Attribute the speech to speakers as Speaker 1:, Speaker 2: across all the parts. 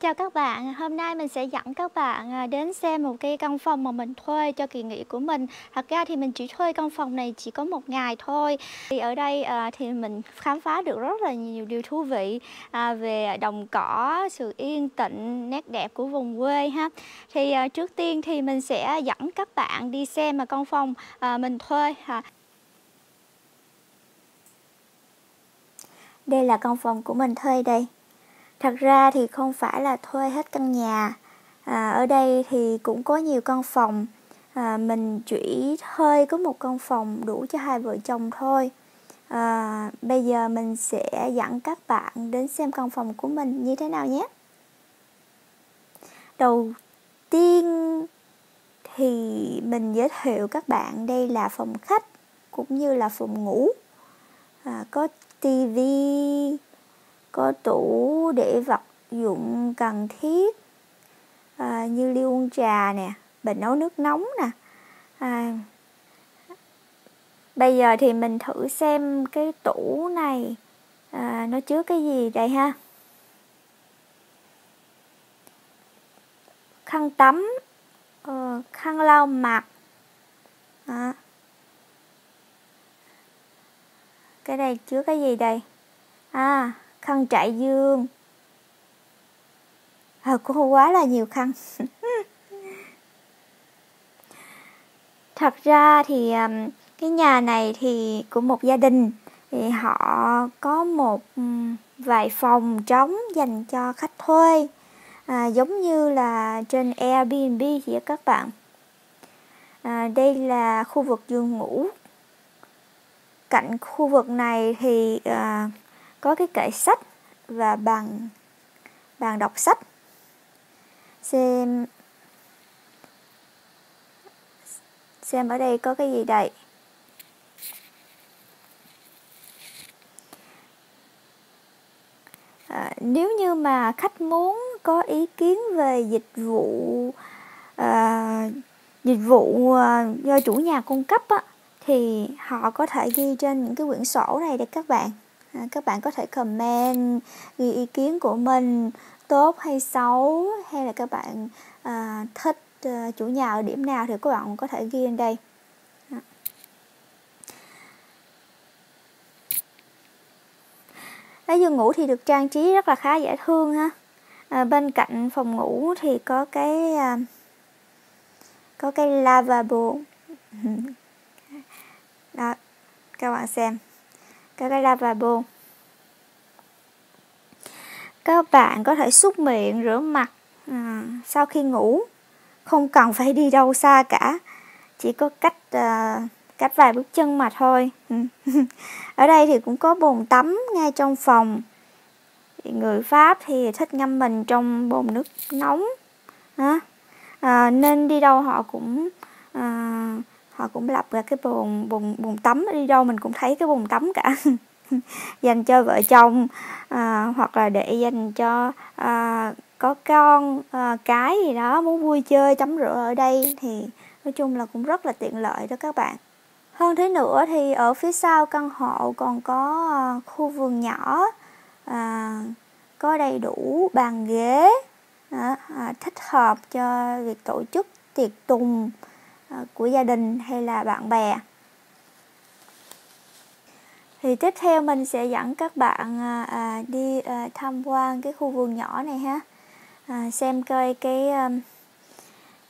Speaker 1: Chào các bạn, hôm nay mình sẽ dẫn các bạn à, đến xem một cái căn phòng mà mình thuê cho kỳ nghỉ của mình. Thật ra thì mình chỉ thuê căn phòng này chỉ có một ngày thôi. Thì ở đây à, thì mình khám phá được rất là nhiều điều thú vị à, Về đồng cỏ, sự yên tĩnh, nét đẹp của vùng quê ha. Thì à, trước tiên thì mình sẽ dẫn các bạn đi xem mà căn phòng à, mình thuê Đây là căn phòng của mình thuê đây. Thật ra thì không phải là thuê hết căn nhà. À, Ở đây thì cũng có nhiều căn phòng. À, Mình chỉ thuê có một căn phòng đủ cho hai vợ chồng thôi. À, Bây giờ mình sẽ dẫn các bạn đến xem căn phòng của mình như thế nào nhé. Đầu tiên thì mình giới thiệu các bạn. Đây là phòng khách cũng như là phòng ngủ. À, có tivi có tủ để vật dụng cần thiết à, như ly uống trà nè bình nấu nước nóng nè. À, bây giờ thì mình thử xem cái tủ này à, nó chứa cái gì đây ha. Khăn tắm uh, khăn lau mặt. À. cái này chứa cái gì đây? À khăn trải dương. Ờ, à, cô quá là nhiều khăn. Thật ra thì cái nhà này thì của một gia đình thì họ có một vài phòng trống dành cho khách thuê à, giống như là trên Airbnb vậy các bạn. À, đây là khu vực giường ngủ. Cạnh khu vực này thì à, có cái kệ sách và bàn bàn đọc sách. Xem xem ở đây có cái gì đây? À, nếu như mà khách muốn có ý kiến về dịch vụ à, dịch vụ à, do chủ nhà cung cấp á, thì họ có thể ghi trên những cái quyển sổ này để các bạn à, các bạn có thể comment ghi ý kiến của mình tốt hay xấu hay là các bạn à, thích à, chủ nhà ở điểm nào thì các bạn có thể ghi lên đây à. Cái giường ngủ thì được trang trí rất là khá dễ thương ha. À, bên cạnh phòng ngủ thì có cái à, có cái lavabo. Đó, các bạn xem cái cái lavabo các bạn có thể xúc miệng rửa mặt à, sau khi ngủ. Không cần phải đi đâu xa cả. Chỉ có cách à, cách vài bước chân mà thôi. Ở đây thì cũng có bồn tắm ngay trong phòng. Người pháp thì thích ngâm mình trong bồn nước nóng à, nên đi đâu họ cũng à, họ cũng lập ra cái bồn bồn bồn tắm đi đâu mình cũng thấy cái bồn tắm cả. Dành cho vợ chồng à, hoặc là để dành cho à, có con à, cái gì đó muốn vui chơi tắm rửa ở đây thì nói chung là cũng rất là tiện lợi đó các bạn. Hơn thế nữa thì ở phía sau căn hộ còn có à, khu vườn nhỏ à, có đầy đủ bàn ghế à, à, thích hợp cho việc tổ chức tiệc tùng Ờ, của gia đình hay là bạn bè. Thì tiếp theo mình sẽ dẫn các bạn à, đi à, tham quan cái khu vườn nhỏ này ha. À, xem coi cái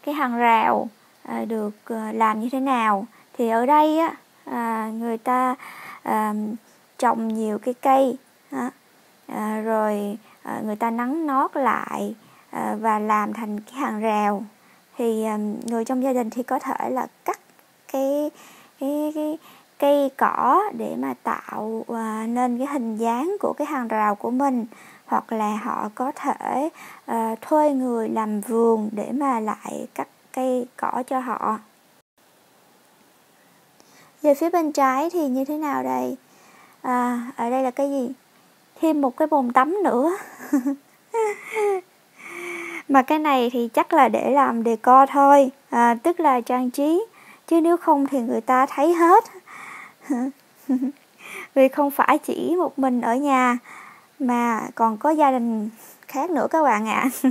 Speaker 1: cái hàng rào à, được làm như thế nào. Thì ở đây á à, người ta à, trồng nhiều cái cây ha. à, rồi à, người ta nắng nót lại à, và làm thành cái hàng rào thì à, người trong gia đình thì có thể là cắt cái cái cái cây cỏ để mà tạo à, nên cái hình dáng của cái hàng rào của mình. Hoặc là họ có thể uh, thuê người làm vườn để mà lại cắt cây cỏ cho họ. Về phía bên trái thì như thế nào đây? À, ở đây là cái gì? Thêm một cái bồn tắm nữa. mà cái này thì chắc là để làm decor thôi à, tức là trang trí chứ nếu không thì người ta thấy hết vì không phải chỉ một mình ở nhà mà còn có gia đình khác nữa các bạn ạ à.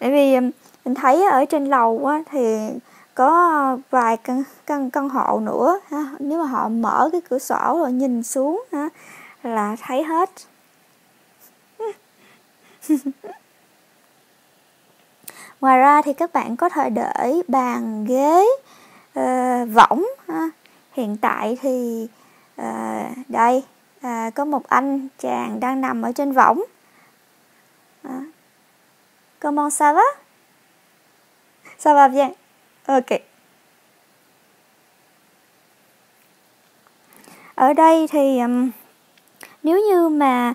Speaker 1: bởi vì um, mình thấy ở trên lầu á, thì có vài căn căn căn hộ nữa ha. nếu mà họ mở cái cửa sổ rồi nhìn xuống ha, là thấy hết ngoài ra thì các bạn có thể để bàn ghế uh, võng ha. hiện tại thì uh, đây uh, có một anh chàng đang nằm ở trên võng uh. comment ça va ça va bien dạ. ok ở đây thì um, nếu như mà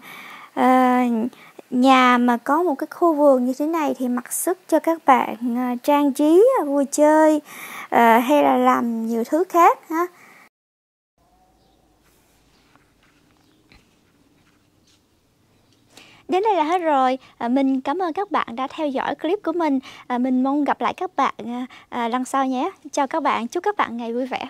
Speaker 1: uh, nhà mà có một cái khu vườn như thế này thì mặc sức cho các bạn à, trang trí à, vui chơi à, hay là làm nhiều thứ khác ha Đến đây là hết rồi. À, mình cảm ơn các bạn đã theo dõi clip của mình. À, mình mong gặp lại các bạn à, lần sau nhé. Chào các bạn, chúc các bạn ngày vui vẻ.